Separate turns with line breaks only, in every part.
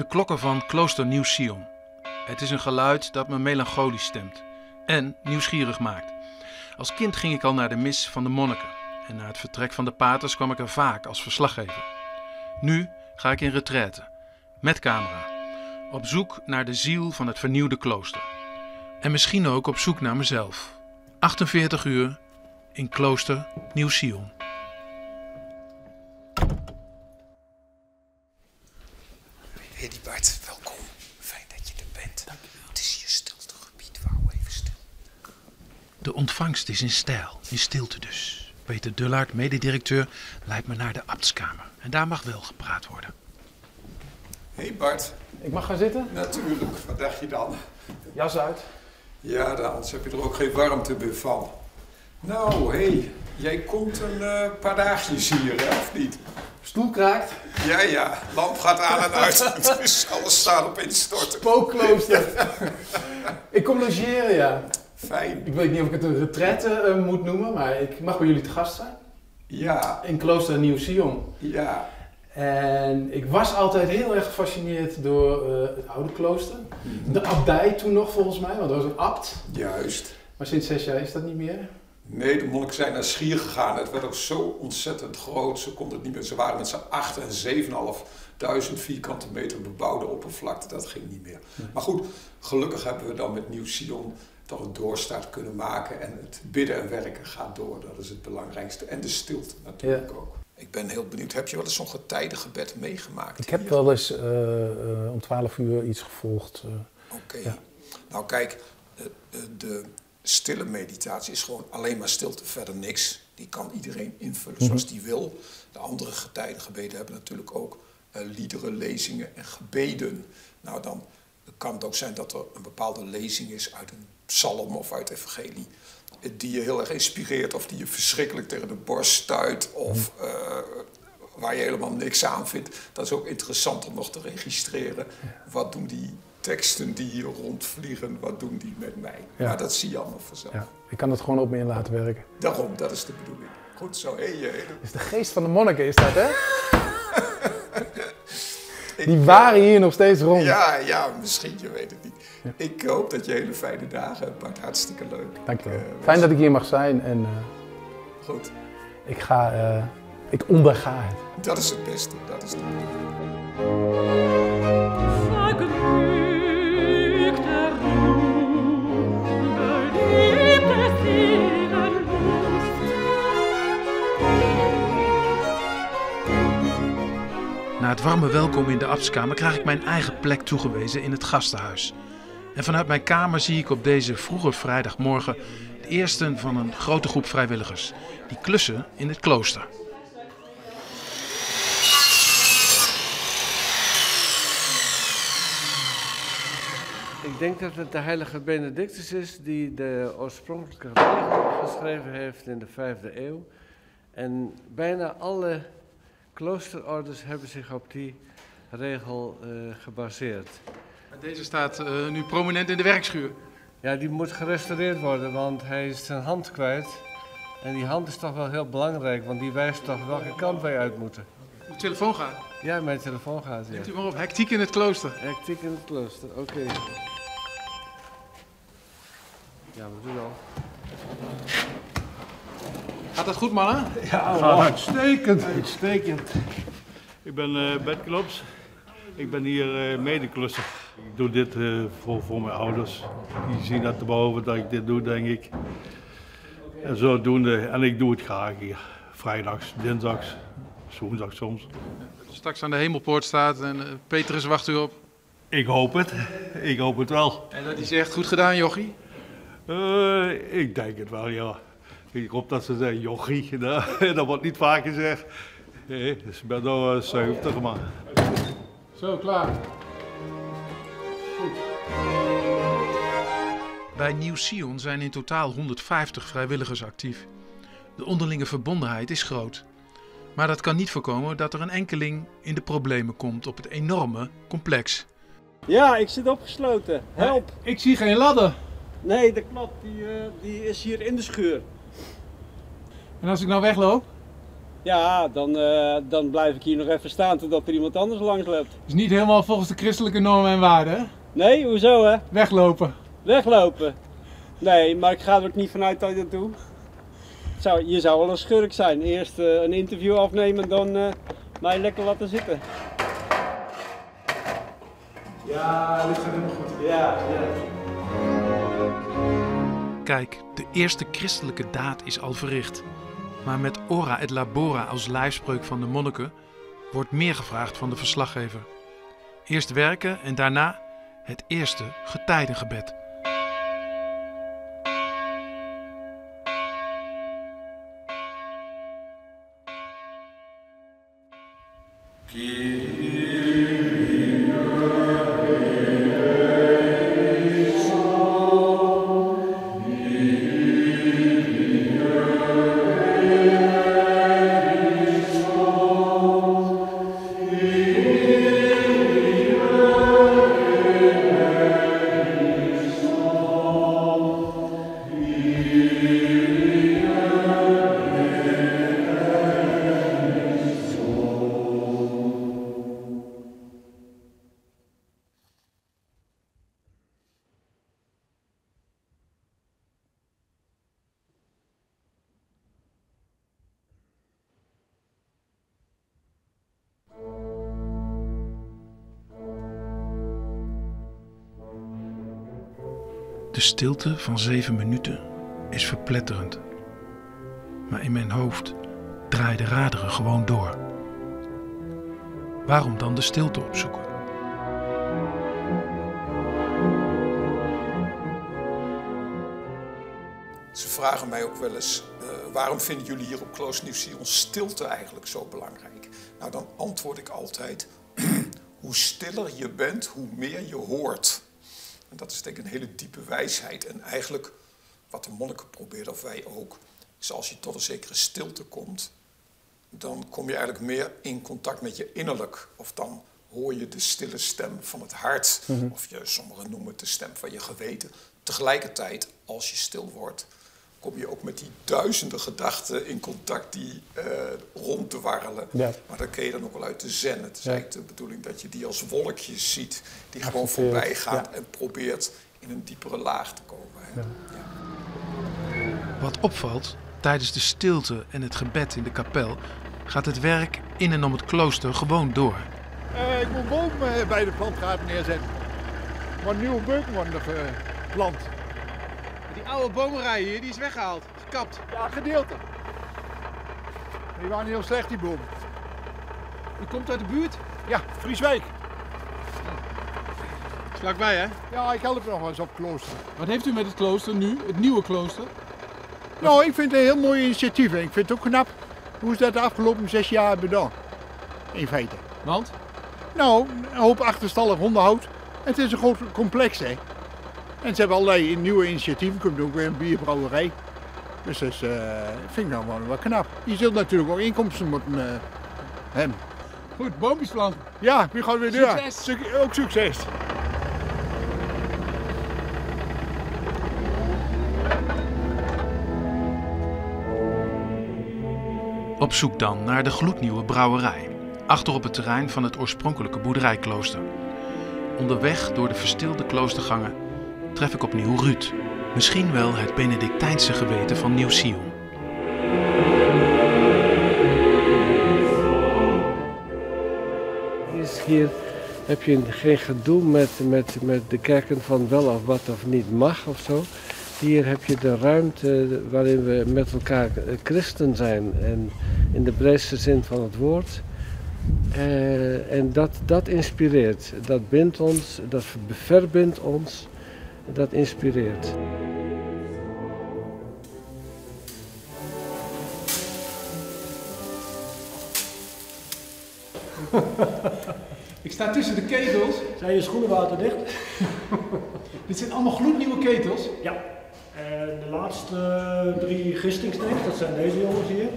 De klokken van klooster Nieuw-Sion. Het is een geluid dat me melancholisch stemt en nieuwsgierig maakt. Als kind ging ik al naar de mis van de monniken en na het vertrek van de paters kwam ik er vaak als verslaggever. Nu ga ik in retraite, met camera, op zoek naar de ziel van het vernieuwde klooster. En misschien ook op zoek naar mezelf. 48 uur in klooster Nieuw-Sion.
Hedy Bart, welkom. Fijn dat je er bent. Het is je stilste gebied, wou even stil.
De ontvangst is in stijl, in stilte dus. Peter Dullaert, mededirecteur, leidt me naar de abtskamer. En daar mag wel gepraat worden.
Hé hey Bart,
Ik mag gaan zitten?
natuurlijk, wat dacht je dan?
Jas uit.
Ja, dan, anders heb je er ook geen warmte meer van. Nou, hé, hey, jij komt een eh, paar dagjes hier, hè, of niet?
Stoel kraakt.
Ja, ja, lamp gaat aan en uit. dus alles staat op instorten.
Spookklooster. ik kom logeren, ja.
Fijn.
Ik weet niet of ik het een retraite eh, moet noemen, maar ik mag bij jullie te gast zijn.
Ja,
In klooster Nieuw-Sion.
ja.
En ik was altijd heel erg gefascineerd door eh, het oude klooster. De abdij toen nog volgens mij, want er was een abt.
Juist.
Maar sinds zes jaar is dat niet meer.
Nee, de monniken zijn naar Schier gegaan. Het werd ook zo ontzettend groot. Ze konden het niet meer. Ze waren met z'n acht en 7.500 vierkante meter bebouwde oppervlakte. Dat ging niet meer. Maar goed, gelukkig hebben we dan met Nieuw Sion toch een doorstart kunnen maken. En het bidden en werken gaat door. Dat is het belangrijkste. En de stilte natuurlijk ook. Ik ben heel benieuwd. Heb je wel eens zo'n getijdengebed meegemaakt?
Ik heb wel eens eh, eh, om 12 uur iets gevolgd. eh.
Oké.
Ja.
Nou kijk, de stille meditatie is gewoon alleen maar stilte, verder niks. Die kan iedereen invullen zoals die wil. De andere getijdengebeden hebben natuurlijk ook liederen, lezingen en gebeden. Nou, dan kan het ook zijn dat er een bepaalde lezing is uit een psalm of uit evangelie. eh, Die je heel erg inspireert of die je verschrikkelijk tegen de borst stuit. Of eh, waar je helemaal niks aan vindt. Dat is ook interessant om nog te registreren. Wat doen die teksten die hier rondvliegen, wat doen die met mij?
Ja.
Maar dat zie je allemaal vanzelf.
Ja. Ik kan het gewoon op me in laten werken.
Daarom, dat is de bedoeling. Goed zo, hé. Hey, hey,
is de geest van de monniken, is dat hè? Die waren hier nog steeds rond.
Ja, ja, misschien, je weet het niet. Ik hoop dat je hele fijne dagen hebt, Bart. Hartstikke leuk.
Dankjewel.
Ik, eh,
Fijn dat ik hier mag zijn en eh,
Goed,
ik ga, eh, ik onderga het.
dat is het beste. Dat is het beste.
Het warme welkom in de abtskamer krijg ik mijn eigen plek toegewezen in het gastenhuis. En vanuit mijn kamer zie ik op deze vroege vrijdagmorgen de eerste van een grote groep vrijwilligers die klussen in het klooster.
Ik denk dat het de heilige Benedictus is die de oorspronkelijke geschreven heeft in de vijfde eeuw. En bijna alle kloosterorders hebben zich op die regel eh, gebaseerd.
Deze staat eh, nu prominent in de werkschuur.
Ja, die moet gerestaureerd worden, want hij is zijn hand kwijt. En die hand is toch wel heel belangrijk, want die wijst toch welke kant wij uit moeten.
De telefoon gaat.
Ja, mijn telefoon gaat
Neemt u
ja.
maar op, hectiek in het klooster.
Hectiek in het klooster, oké. Ja, we doen al.
Gaat dat goed mannen?
Uitstekend. Uitstekend. Ik ben eh Bert Klops. Ik ben hier eh medeklusser. Ik doe dit eh, voor, voor mijn ouders. Die zien dat te boven dat ik dit doe, denk ik. En zodoende. En ik doe het graag hier. Vrijdags, dinsdags, woensdags soms.
Straks aan de hemelpoort staat en Petrus wacht u op.
Ik hoop het. Ik hoop het wel.
En dat hij zegt, goed gedaan jochie.
Eh, ik denk het wel, ja. Ik hoop dat ze zeggen, jochie. Dat, dat wordt niet vaak gezegd. Nee, dus ik ben nu uh, 70, maar...
Zo, klaar.
Bij Nieuw Sion zijn in totaal 150 vrijwilligers actief. De onderlinge verbondenheid is groot. Maar dat kan niet voorkomen dat er een enkeling in de problemen komt op het enorme complex.
Ja, ik zit opgesloten. Help!
Ik zie geen ladder.
Nee, dat klopt. Die, eh, die is hier in de schuur.
En als ik nou wegloop?
Ja, dan, eh, dan blijf ik hier nog even staan totdat er iemand anders langs loopt.
is niet helemaal volgens de christelijke normen en waarden, hè?
Nee, hoezo hè?
Weglopen.
Weglopen. Nee, maar ik ga er ook niet vanuit dat je dat doet. Zou, je zou wel een schurk zijn. Eerst eh, een interview afnemen en dan eh, mij lekker laten zitten.
Ja, dit gaat helemaal goed.
Ja, ja.
Kijk, de eerste christelijke daad is al verricht. Maar met ora et labora als lijfspreuk van de monniken wordt meer gevraagd van de verslaggever. Eerst werken en daarna het eerste getijdengebed. De stilte van zeven minuten is verpletterend. Maar in mijn hoofd draaien de raderen gewoon door. Waarom dan de stilte opzoeken?
Ze vragen mij ook wel eens, eh, waarom vinden jullie hier op Klooster Nieuw-Sion stilte eigenlijk zo belangrijk? Nou, dan antwoord ik altijd, hoe stiller je bent, hoe meer je hoort. En dat is denk ik een hele diepe wijsheid. En eigenlijk wat de monniken proberen, of wij ook, is als je tot een zekere stilte komt, dan kom je eigenlijk meer in contact met je innerlijk. Of dan hoor je de stille stem van het hart. Of je, sommigen noemen het de stem van je geweten. Tegelijkertijd, als je stil wordt, kom je ook met die duizenden gedachten in contact die eh rond te warrelen.
Ja.
Maar dat kun je dan ook wel uit de zen. Het is eigenlijk de bedoeling dat je die als wolkjes ziet, die gewoon voorbij gaan
ja.
en probeert in een diepere laag te komen. hè.
Wat opvalt, tijdens de stilte en het gebed in de kapel gaat het werk in en om het klooster gewoon door.
Eh, ik moet bomen eh, bij de plantgaard neerzetten. Maar nieuwe beuken worden er eh, geplant.
Die oude bomenrij hier, die is weggehaald. Gekapt.
Ja, gedeelte. Die waren heel slecht, die bomen.
U komt uit de buurt?
Ja, Frieswijk.
Vlakbij, hè?
Ja, ik help nog wel eens op klooster.
Wat heeft u met het klooster nu, het nieuwe klooster?
Nou, ik vind het een heel mooi initiatief. En ik vind het ook knap hoe ze dat de afgelopen zes jaar hebben gedaan. In feite.
Want?
Nou, een hoop achterstallig onderhoud. En het is een groot complex, hè. En ze hebben allerlei nieuwe initiatieven. Er komt ook weer een bierbrouwerij. Dus dat is, eh, vind ik nou wel, wel knap. Je zult natuurlijk ook inkomsten moeten eh, hebben.
Goed, boompjes planten.
Ja, wie gaat weer door?
Succes.
Suc- Ook succes.
Op zoek dan naar de gloednieuwe brouwerij, achter op het terrein van het oorspronkelijke boerderijklooster. Onderweg door de verstilde kloostergangen tref ik opnieuw Ruud, misschien wel het Benedictijnse geweten van Nieuw-Sion.
Hier heb je geen gedoe met, met, met de kerken van wel of wat of niet mag of zo. Hier heb je de ruimte waarin we met elkaar christen zijn en in de breedste zin van het woord. Eh, en dat, dat inspireert, dat bindt ons, dat verbindt ons, dat inspireert.
Ik sta tussen de ketels.
Zijn je schoenen waterdicht?
Dit zijn allemaal gloednieuwe ketels.
Ja. En de laatste eh, drie gistingstanks, dat zijn deze jongens hier,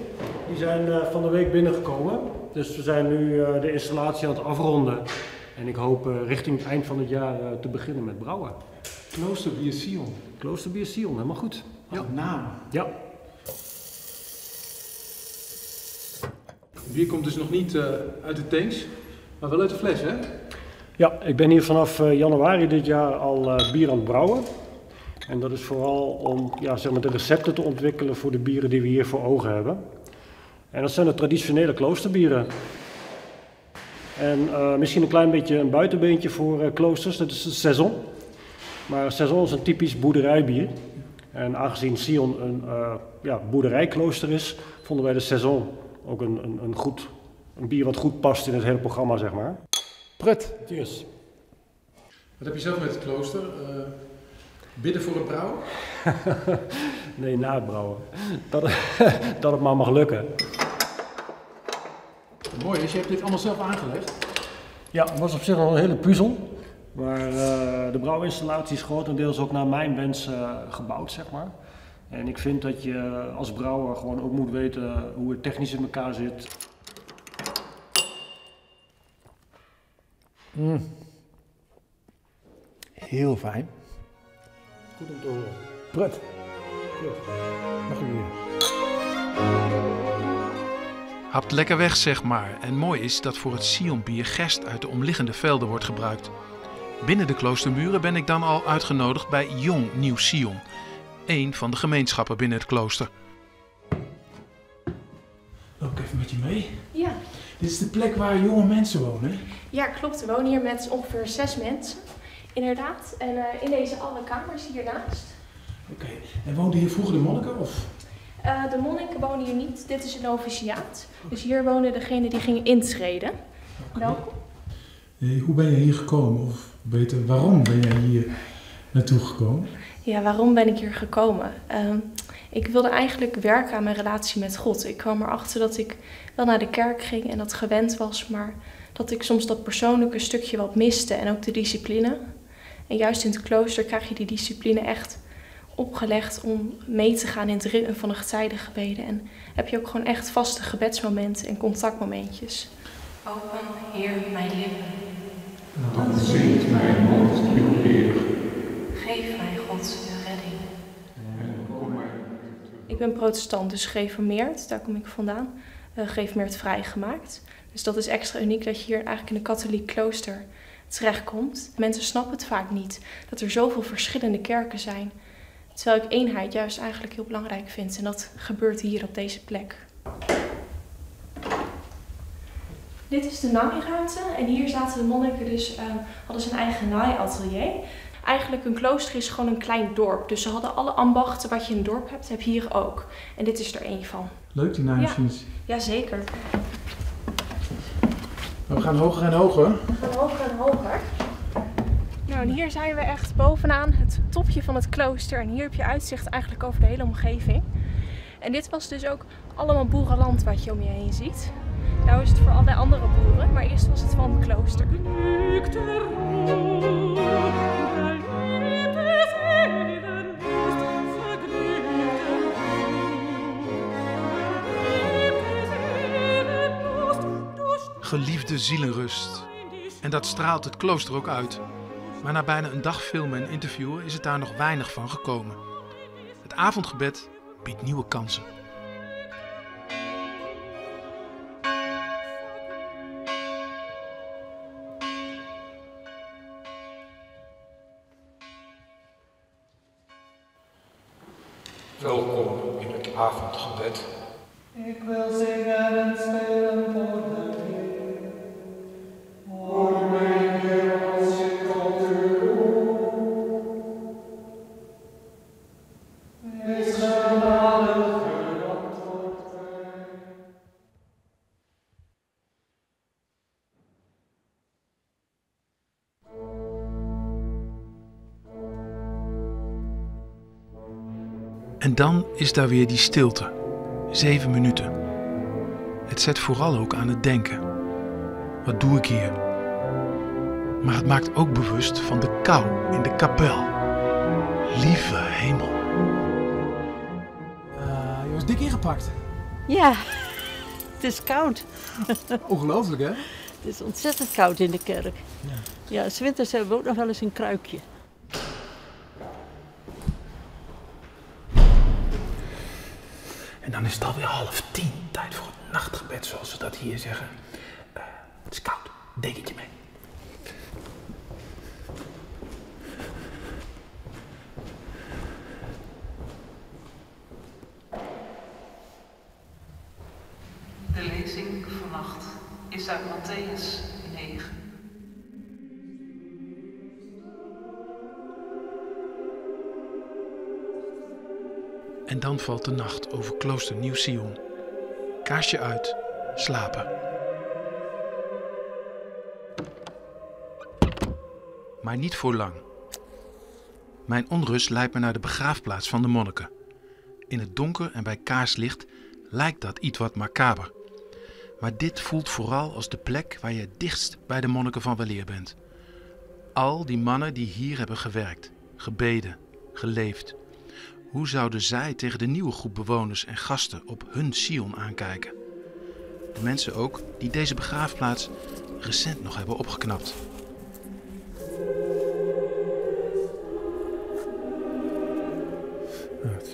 die zijn eh, van de week binnengekomen. Dus we zijn nu eh, de installatie aan het afronden. En ik hoop eh, richting het eind van het jaar eh, te beginnen met brouwen.
Kloosterbier Sion.
Kloosterbier Sion, helemaal goed.
Wat een naam.
Ja.
Het bier komt dus nog niet eh, uit de tanks, maar wel uit de fles, hè?
Ja, ik ben hier vanaf eh, januari dit jaar al eh, bier aan het brouwen. En dat is vooral om ja, zeg maar de recepten te ontwikkelen voor de bieren die we hier voor ogen hebben. En dat zijn de traditionele kloosterbieren. En misschien een klein beetje een buitenbeentje voor kloosters, dat is de Saison. Maar Saison is een typisch boerderijbier. En aangezien Sion een eh, ja, boerderijklooster is, vonden wij de Saison ook een, een, een, goed, een bier wat goed past in het hele programma, zeg maar.
Prut.
Cheers.
Wat heb je zelf met het klooster? Eh, bidden voor het brouwen?
Nee, na het brouwen. Dat, dat het maar mag lukken.
Mooi is, je hebt dit allemaal zelf aangelegd.
Ja, het was op zich nog een hele puzzel. Maar eh, de brouwinstallatie is grotendeels ook naar mijn wens eh, gebouwd, zeg maar. En ik vind dat je als brouwer gewoon ook moet weten hoe het technisch in elkaar zit.
Heel fijn.
Goed om te horen.
Prut. Nog een bier.
Hapt lekker weg, zeg maar. En mooi is dat voor het Sionbier gerst uit de omliggende velden wordt gebruikt. Binnen de kloostermuren ben ik dan al uitgenodigd bij Jong Nieuw Sion. Een van de gemeenschappen binnen het klooster.
Loop ik even met je mee.
Ja.
Dit is de plek waar jonge mensen wonen.
ja, klopt. We wonen hier met ongeveer zes mensen. Inderdaad. En eh, in deze alle kamers hiernaast.
Oké. En woonden hier vroeger de monniken? Of?
Eh, de monniken wonen hier niet. Dit is een noviciaat. Dus hier wonen degenen die gingen intreden. Welkom.
Eh, hoe ben je hier gekomen? Of beter, waarom ben jij hier naartoe gekomen?
Ja, waarom ben ik hier gekomen? Ehm, ik wilde eigenlijk werken aan mijn relatie met God. Ik kwam erachter dat ik wel naar de kerk ging en dat gewend was, maar dat ik soms dat persoonlijke stukje wat miste en ook de discipline. En juist in het klooster krijg je die discipline echt opgelegd om mee te gaan in het ritme van de getijdengebeden. En heb je ook gewoon echt vaste gebedsmomenten en contactmomentjes. Open, Heer, mijn lippen.
Dan zingt mijn mond uw eer.
Geef mij God uw redding. Ik ben protestant, dus gereformeerd, daar kom ik vandaan. Uh, gereformeerd vrijgemaakt. Dus dat is extra uniek dat je hier eigenlijk in een katholiek klooster terechtkomt. Mensen snappen het vaak niet, dat er zoveel verschillende kerken zijn. Terwijl ik eenheid juist eigenlijk heel belangrijk vind. En dat gebeurt hier op deze plek. Dit is de naairuimte en hier zaten de monniken dus, um, hadden ze een eigen naaiatelier. Eigenlijk een klooster is gewoon een klein dorp. Dus ze hadden alle ambachten wat je in een dorp hebt, heb je hier ook. En dit is er één van.
Leuk die naaimachines.
Jazeker.
We gaan hoger en hoger.
We gaan hoger en hoger. Nou, en hier zijn we echt bovenaan het topje van het klooster. En hier heb je uitzicht eigenlijk over de hele omgeving. En dit was dus ook allemaal boerenland wat je om je heen ziet. Nou is het voor allerlei andere boeren, maar eerst was het van het klooster.
Geliefde zielenrust. En dat straalt het klooster ook uit. Maar na bijna een dag filmen en interviewen is het daar nog weinig van gekomen. Het avondgebed biedt nieuwe kansen.
Avondgebed.
Ik wil zingen en spelen voor de Heer. Hoor mij, Heer, als ik tot u roep. Wees genadig, u antwoordt mij.
En dan is daar weer die stilte. Zeven minuten. Het zet vooral ook aan het denken. Wat doe ik hier? Maar het maakt ook bewust van de kou in de kapel. Lieve hemel.
Uh, je was dik ingepakt.
Ja, het is koud.
Ongelooflijk hè?
Het is ontzettend koud in de kerk. Ja, ja s winters hebben we ook nog wel eens een kruikje.
En dan is het alweer half tien, tijd voor het nacht. nachtgebed, zoals ze dat hier zeggen. Eh, het is koud, dekentje mee.
De lezing vannacht is uit Matthäus 9.
En dan valt de nacht over klooster Nieuw-Sion. Kaarsje uit, slapen. Maar niet voor lang. Mijn onrust leidt me naar de begraafplaats van de monniken. In het donker en bij kaarslicht lijkt dat iets wat macaber. Maar dit voelt vooral als de plek waar je het dichtst bij de monniken van weleer bent. Al die mannen die hier hebben gewerkt, gebeden, geleefd. Hoe zouden zij tegen de nieuwe groep bewoners en gasten op hun Sion aankijken? De mensen ook die deze begraafplaats recent nog hebben opgeknapt.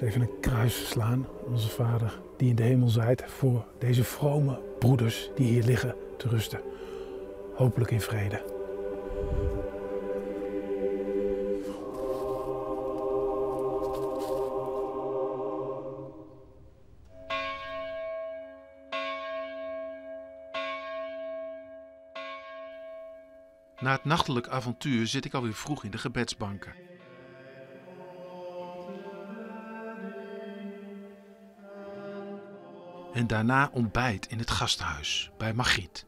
Even een kruis slaan, onze Vader, die in de hemel zijt, voor deze vrome broeders die hier liggen te rusten. Hopelijk in vrede.
Na het nachtelijk avontuur zit ik alweer vroeg in de gebedsbanken. En daarna ontbijt in het gasthuis bij Margriet.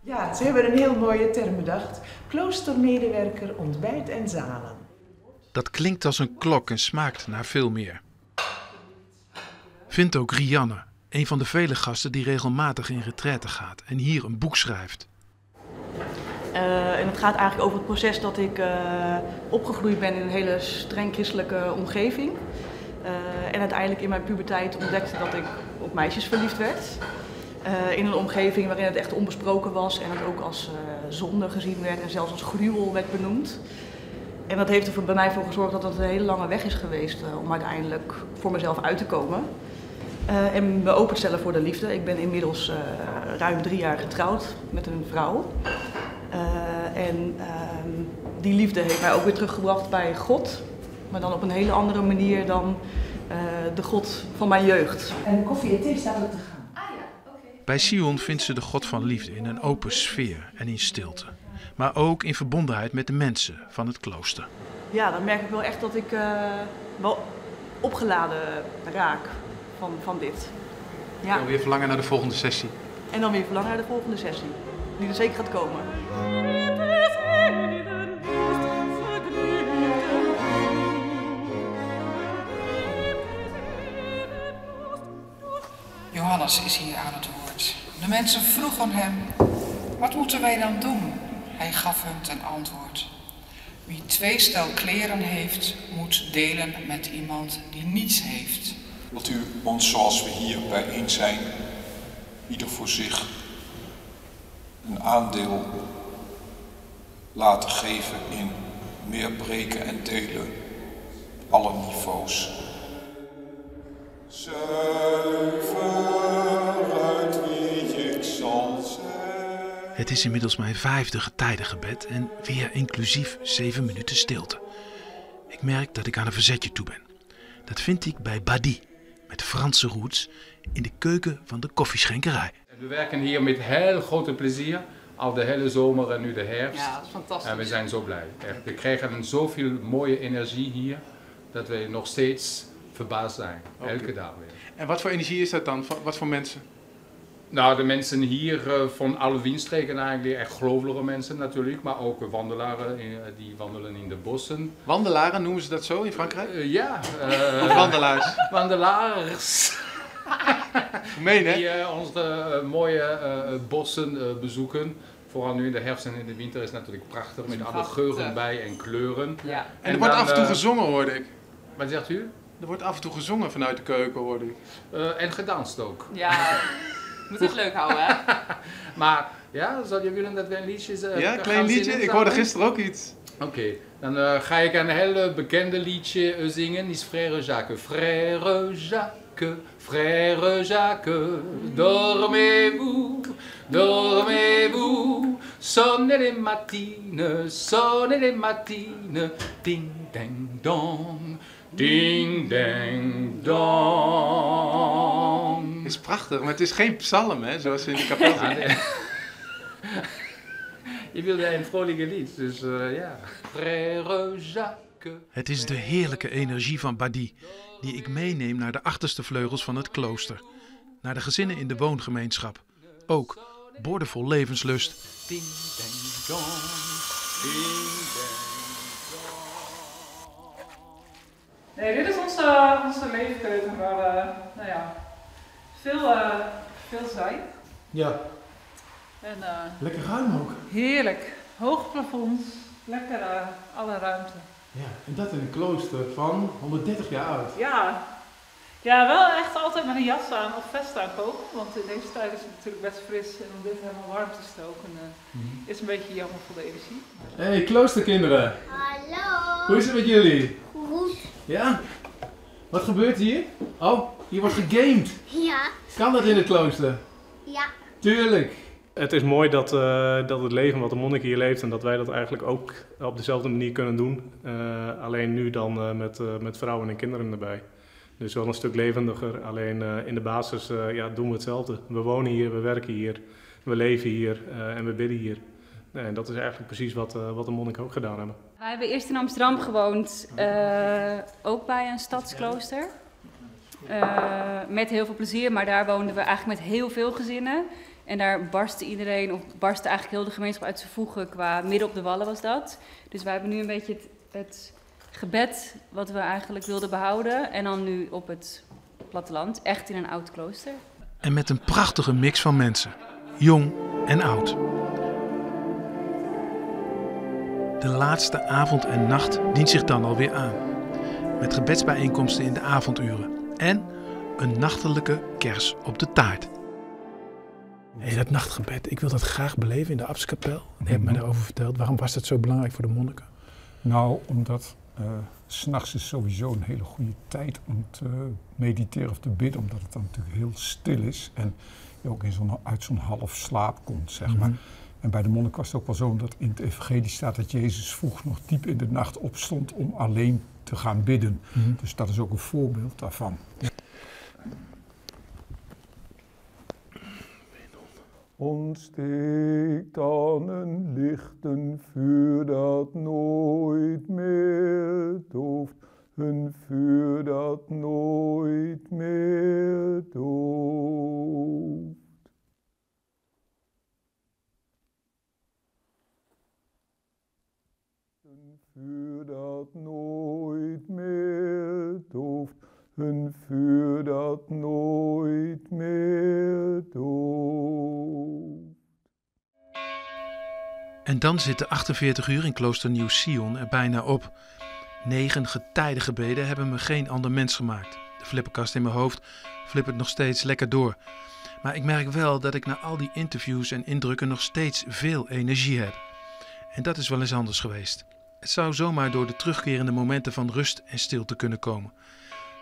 Ja, ze hebben een heel mooie term bedacht. Kloostermedewerker, ontbijt en zalen.
Dat klinkt als een klok en smaakt naar veel meer. Vindt ook Rianne, een van de vele gasten die regelmatig in retraite gaat en hier een boek schrijft.
Uh, en het gaat eigenlijk over het proces dat ik uh, opgegroeid ben in een hele streng christelijke omgeving. Uh, en uiteindelijk in mijn puberteit ontdekte dat ik op meisjes verliefd werd. in een omgeving waarin het echt onbesproken was en het ook als zonde gezien werd en zelfs als gruwel werd benoemd. En dat heeft er bij mij voor gezorgd dat het een hele lange weg is geweest om uiteindelijk voor mezelf uit te komen. en me open te stellen voor de liefde. Ik ben inmiddels ruim drie jaar getrouwd met een vrouw. En uh, die liefde heeft mij ook weer teruggebracht bij God. Maar dan op een hele andere manier dan uh, de God van mijn jeugd.
En koffie en thee staat er te gaan.
Bij Sion vindt ze de God van liefde in een open sfeer en in stilte. Maar ook in verbondenheid met de mensen van het klooster.
Ja, dan merk ik wel echt dat ik wel opgeladen raak van, van dit.
Ja. En weer verlangen naar de volgende sessie.
En dan weer verlangen naar de volgende sessie. Die er zeker gaat komen.
Johannes is hier aan het woord. De mensen vroegen hem, wat moeten wij dan doen? Hij gaf hun ten antwoord. Wie twee stel kleren heeft, moet delen met iemand die niets heeft.
Wilt u ons zoals we hier bijeen zijn, ieder voor zich, aandeel laten geven in meer breken en delen, alle niveaus.
Het is inmiddels mijn vijfde getijdengebed en weer inclusief zeven minuten stilte. Ik merk dat ik aan een verzetje toe ben. Dat vind ik bij Badi, met Franse roots, in de keuken van de koffieschenkerij.
We werken hier met heel grote plezier, al de hele zomer en nu de herfst.
Ja, dat is fantastisch.
En we zijn zo blij. Echt. We krijgen zoveel mooie energie hier, dat we nog steeds verbaasd zijn. Elke dag weer.
En wat voor energie is dat dan? Wat voor mensen?
Nou, de mensen hier uh, van alle windstreken eigenlijk, echt gelovige mensen natuurlijk, maar ook wandelaren uh, die wandelen in de bossen.
Wandelaren, noemen ze dat zo in Frankrijk?
Uh, ja.
of wandelaars?
Wandelaars.
Meen, hè?
Die onze mooie bossen bezoeken. Vooral nu in de herfst en in de winter is het natuurlijk prachtig, met alle geuren bij en kleuren.
Ja.
En, en er wordt af en toe gezongen, hoorde ik.
Wat zegt u?
Er wordt af en toe gezongen vanuit de keuken, hoorde ik.
en gedanst ook.
Ja. Moet het leuk houden, hè?
maar ja, zou je willen dat we een liedje uh,
Ja, een klein liedje. Ik hoorde gisteren ook iets.
Oké, okay. dan uh, ga ik een heel bekende liedje uh, zingen. Die is Frère Jacques. Frère Jacques, Jacques, frère Jacques, dormez-vous, dormez-vous, sonnez les matines, sonnez les matines, ding ding dong, ding ding dong.
Is prachtig, maar het is geen psalm, hè, zoals in de kapel
Ja,
zingen.
nee. Je wilde een vrolijke lied, dus eh, ja. Frère Jacques.
Het is de heerlijke energie van Badi die ik meeneem naar de achterste vleugels van het klooster. Naar de gezinnen in de woongemeenschap. Ook boordevol levenslust.
Nee, dit is onze, onze leefkeuken waar we, nou ja, veel, eh, veel zijn.
Ja,
En, eh,
lekker ruim ook.
Heerlijk. Hoog plafond, lekker eh, alle ruimte.
Ja, en dat in een klooster van 130 jaar oud.
Ja. ja, wel echt altijd met een jas aan of vest aan koken, want in deze tijd is het natuurlijk best fris en om dit helemaal warm te stoken eh,
Mhm.
is een beetje jammer voor de energie.
Hey, kloosterkinderen.
Hallo.
Hoe is het met jullie?
Goed.
Ja? Wat gebeurt hier? Oh, hier wordt gegamed.
Ja.
Kan dat in het klooster?
Ja.
Tuurlijk.
Het is mooi dat, eh, dat het leven wat de monnik hier leeft en dat wij dat eigenlijk ook op dezelfde manier kunnen doen. Eh, alleen nu dan eh, met, eh, met vrouwen en kinderen erbij. Dus wel een stuk levendiger. Alleen eh, in de basis eh, ja, doen we hetzelfde. We wonen hier, we werken hier, we leven hier eh, en we bidden hier. Nee, en dat is eigenlijk precies wat, eh, wat de monniken ook gedaan hebben.
Wij hebben eerst in Amsterdam gewoond, eh, ook bij een stadsklooster. Eh, met heel veel plezier, maar daar woonden we eigenlijk met heel veel gezinnen. En daar barstte iedereen, of barstte eigenlijk heel de gemeenschap uit zijn voegen qua midden op de wallen was dat. Dus wij hebben nu een beetje het, het gebed wat we eigenlijk wilden behouden. En dan nu op het platteland, echt in een oud klooster.
En met een prachtige mix van mensen, jong en oud. De laatste avond en nacht dient zich dan alweer aan. Met gebedsbijeenkomsten in de avonduren en een nachtelijke kers op de taart.
Hey, dat nachtgebed, ik wil dat graag beleven in de Abtskapel. Je hebt me daarover verteld. Waarom was dat zo belangrijk voor de monniken?
Nou, omdat eh, s s'nachts is sowieso een hele goede tijd om te mediteren of te bidden, omdat het dan natuurlijk heel stil is en je ook in zo'n, uit zo'n half slaap komt, zeg maar.
Mhm.
En bij de monnik was het ook wel zo dat in het evangelie staat dat Jezus vroeg nog diep in de nacht opstond om alleen te gaan bidden.
Mhm.
Dus dat is ook een voorbeeld daarvan. Ontsteekt dan een lichten vuur dat nooit meer dooft, een vuur dat nooit meer dooft. Vuur dat nooit meer dooft, een vuur dat nooit meer dooft.
En dan zit de 48 uur in klooster Nieuw Sion er bijna op. Negen getijdengebeden hebben me geen ander mens gemaakt. De flipperkast in mijn hoofd flippert nog steeds lekker door. Maar ik merk wel dat ik na al die interviews en indrukken nog steeds veel energie heb. En dat is wel eens anders geweest. Het zou zomaar door de terugkerende momenten van rust en stilte kunnen komen.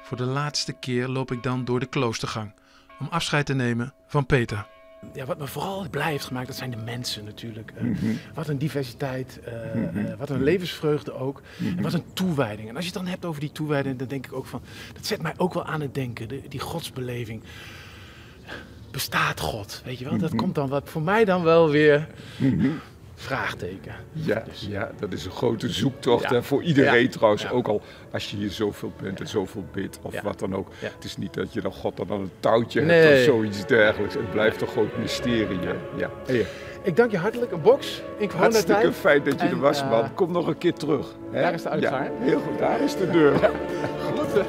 Voor de laatste keer loop ik dan door de kloostergang om afscheid te nemen van Peter.
Ja, wat me vooral blij heeft gemaakt, dat zijn de mensen natuurlijk. Eh,
Mhm.
Wat een diversiteit, eh,
Mhm.
eh, wat een levensvreugde ook.
Mhm.
En wat een toewijding. En als je het dan hebt over die toewijding, dan denk ik ook van... Dat zet mij ook wel aan het denken, de, die godsbeleving. Bestaat God, weet je wel? Dat
Mhm.
komt dan wat, voor mij dan wel weer... Vraagteken.
Ja, ja, dat is een grote zoektocht
Ja.
voor iedereen
Ja.
trouwens.
Ja.
Ook al als je hier zoveel bent en zoveel bidt of wat dan ook. Het is niet dat je dan God dan aan een touwtje hebt of zoiets dergelijks. Het blijft een groot mysterie. Ja.
Ik dank je hartelijk, een box in
Hartstikke fijn dat je
En,
er was,
eh,
man. Kom nog een keer terug. hè?
daar is de uitgang,
heel goed, daar is de deur.
Groeten.